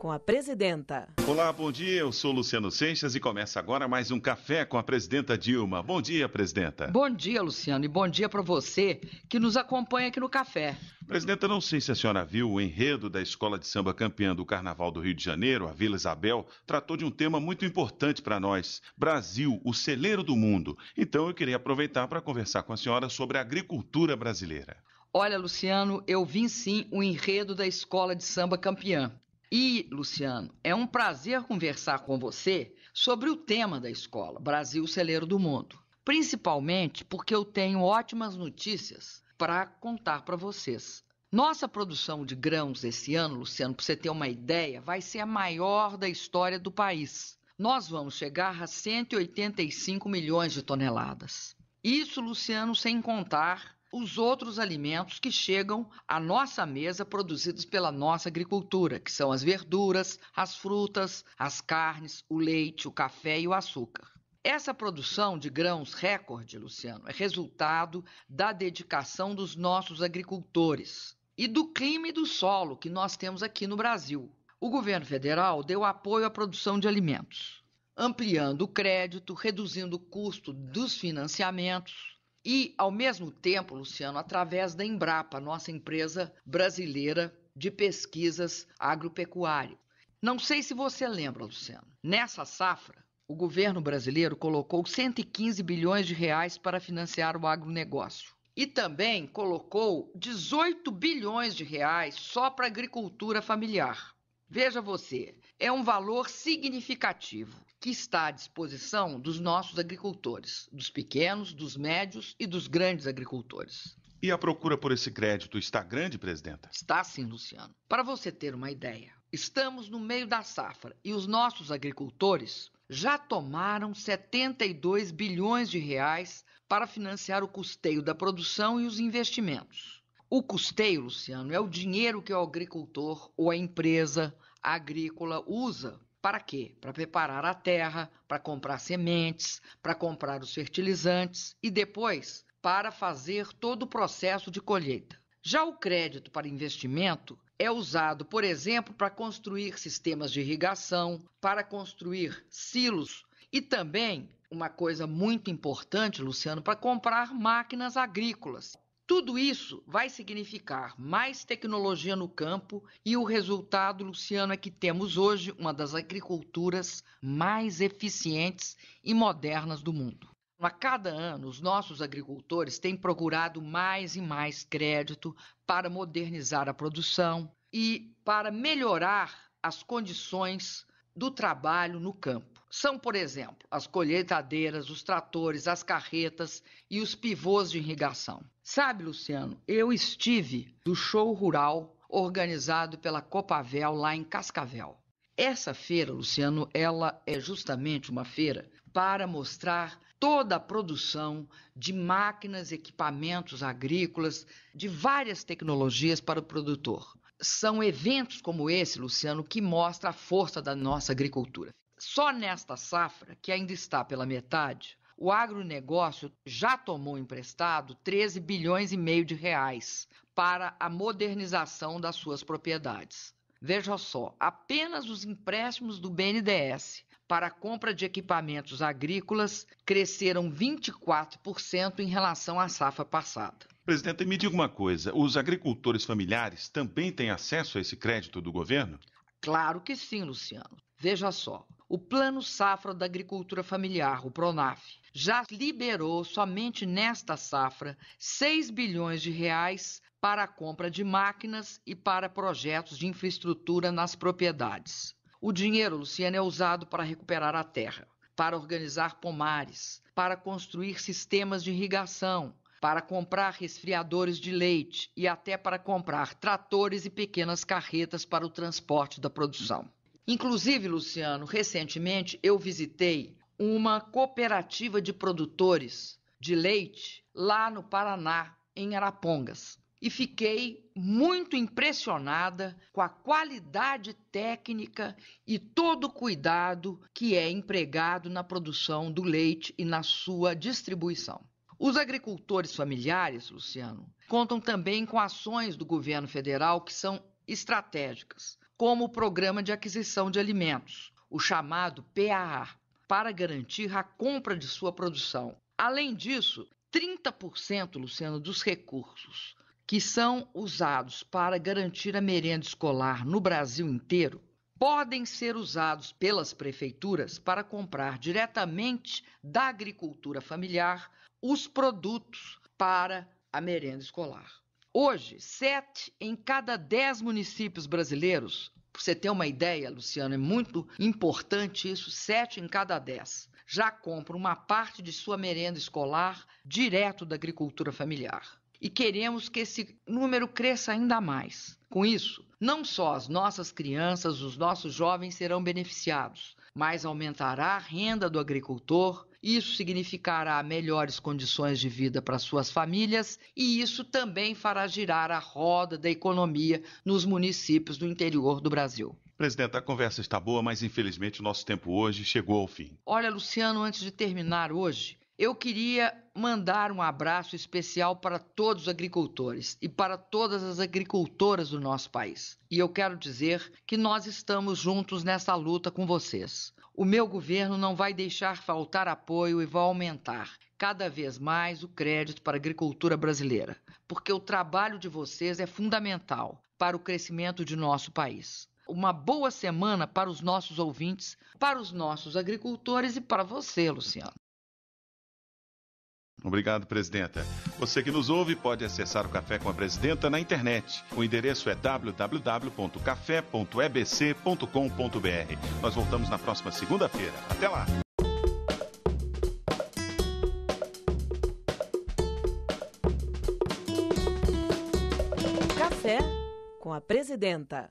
com a presidenta. Olá, bom dia. Eu sou Luciano Seixas e começa agora mais um café com a presidenta Dilma. Bom dia, presidenta. Bom dia, Luciano, e bom dia para você que nos acompanha aqui no café. Presidenta, não sei se a senhora viu o enredo da escola de samba campeã do Carnaval do Rio de Janeiro, a Vila Isabel, tratou de um tema muito importante para nós: Brasil, o celeiro do mundo. Então eu queria aproveitar para conversar com a senhora sobre a agricultura brasileira. Olha, Luciano, eu vim sim o enredo da escola de samba campeã. E, Luciano, é um prazer conversar com você sobre o tema da escola, Brasil Celeiro do Mundo. Principalmente porque eu tenho ótimas notícias para contar para vocês. Nossa produção de grãos esse ano, Luciano, para você ter uma ideia, vai ser a maior da história do país. Nós vamos chegar a 185 milhões de toneladas. Isso, Luciano, sem contar os outros alimentos que chegam à nossa mesa produzidos pela nossa agricultura, que são as verduras, as frutas, as carnes, o leite, o café e o açúcar. Essa produção de grãos recorde, Luciano, é resultado da dedicação dos nossos agricultores e do clima e do solo que nós temos aqui no Brasil. O governo federal deu apoio à produção de alimentos, ampliando o crédito, reduzindo o custo dos financiamentos, e, ao mesmo tempo, Luciano, através da Embrapa, nossa empresa brasileira de pesquisas agropecuárias. Não sei se você lembra, Luciano. Nessa safra, o governo brasileiro colocou 115 bilhões de reais para financiar o agronegócio. E também colocou 18 bilhões de reais só para agricultura familiar. Veja você, é um valor significativo que está à disposição dos nossos agricultores, dos pequenos, dos médios e dos grandes agricultores. E a procura por esse crédito está grande, presidenta? Está sim, Luciano. Para você ter uma ideia, estamos no meio da safra e os nossos agricultores já tomaram 72 bilhões de reais para financiar o custeio da produção e os investimentos. O custeio, Luciano, é o dinheiro que o agricultor ou a empresa agrícola usa para quê? Para preparar a terra, para comprar sementes, para comprar os fertilizantes e depois para fazer todo o processo de colheita. Já o crédito para investimento é usado, por exemplo, para construir sistemas de irrigação, para construir silos e também, uma coisa muito importante, Luciano, para comprar máquinas agrícolas. Tudo isso vai significar mais tecnologia no campo e o resultado, Luciano, é que temos hoje uma das agriculturas mais eficientes e modernas do mundo. A cada ano, os nossos agricultores têm procurado mais e mais crédito para modernizar a produção e para melhorar as condições do trabalho no campo. São, por exemplo, as colheitadeiras, os tratores, as carretas e os pivôs de irrigação. Sabe, Luciano, eu estive do show rural organizado pela Copavel lá em Cascavel. Essa feira, Luciano, ela é justamente uma feira para mostrar toda a produção de máquinas, equipamentos agrícolas, de várias tecnologias para o produtor. São eventos como esse, Luciano, que mostra a força da nossa agricultura. Só nesta safra, que ainda está pela metade, o agronegócio já tomou emprestado 13 bilhões e meio de reais para a modernização das suas propriedades. Veja só, apenas os empréstimos do BNDES para a compra de equipamentos agrícolas cresceram 24% em relação à safra passada. Presidente, me diga uma coisa: os agricultores familiares também têm acesso a esse crédito do governo? Claro que sim, Luciano. Veja só, o Plano Safra da Agricultura Familiar, o PRONAF, já liberou somente nesta safra 6 bilhões de reais para a compra de máquinas e para projetos de infraestrutura nas propriedades. O dinheiro, Luciano, é usado para recuperar a terra, para organizar pomares, para construir sistemas de irrigação, para comprar resfriadores de leite e até para comprar tratores e pequenas carretas para o transporte da produção. Inclusive, Luciano, recentemente eu visitei uma cooperativa de produtores de leite lá no Paraná, em Arapongas. E fiquei muito impressionada com a qualidade técnica e todo o cuidado que é empregado na produção do leite e na sua distribuição. Os agricultores familiares, Luciano, contam também com ações do governo federal que são estratégicas como o Programa de Aquisição de Alimentos, o chamado PAA, para garantir a compra de sua produção. Além disso, 30%, Luciano, dos recursos que são usados para garantir a merenda escolar no Brasil inteiro podem ser usados pelas prefeituras para comprar diretamente da agricultura familiar os produtos para a merenda escolar. Hoje, sete em cada dez municípios brasileiros, para você ter uma ideia, Luciano, é muito importante isso, sete em cada dez já compram uma parte de sua merenda escolar direto da agricultura familiar e queremos que esse número cresça ainda mais. Com isso, não só as nossas crianças, os nossos jovens serão beneficiados, mas aumentará a renda do agricultor. Isso significará melhores condições de vida para suas famílias e isso também fará girar a roda da economia nos municípios do interior do Brasil. Presidente, a conversa está boa, mas infelizmente o nosso tempo hoje chegou ao fim. Olha, Luciano, antes de terminar hoje, eu queria mandar um abraço especial para todos os agricultores e para todas as agricultoras do nosso país. E eu quero dizer que nós estamos juntos nessa luta com vocês. O meu governo não vai deixar faltar apoio e vai aumentar cada vez mais o crédito para a agricultura brasileira, porque o trabalho de vocês é fundamental para o crescimento de nosso país uma boa semana para os nossos ouvintes, para os nossos agricultores e para você, Luciano. Obrigado, presidenta. Você que nos ouve pode acessar o Café com a Presidenta na internet. O endereço é www.café.ebc.com.br. Nós voltamos na próxima segunda-feira. Até lá! Café com a Presidenta.